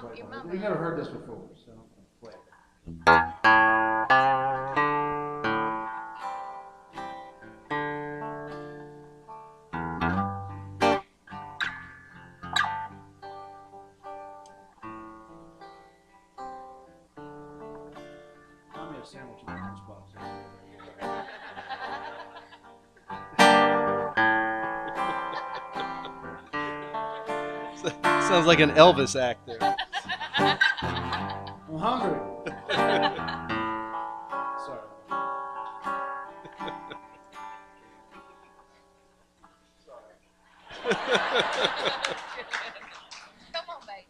Your part. We've never heard this before, so play it. Buy me a sandwich in the lunchbox. Sounds like an Elvis act there. I'm hungry. Sorry. Come on, baby.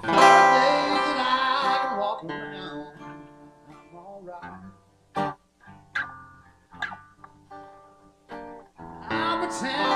For days that I can walk around, I'm alright. I pretend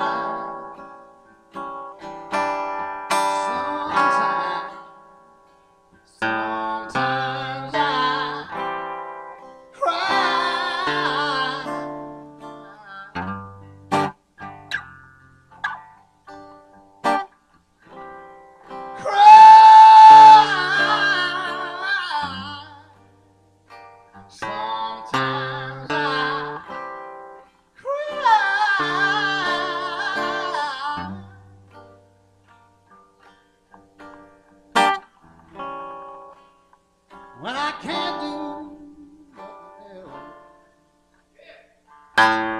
When I can't do nothing else.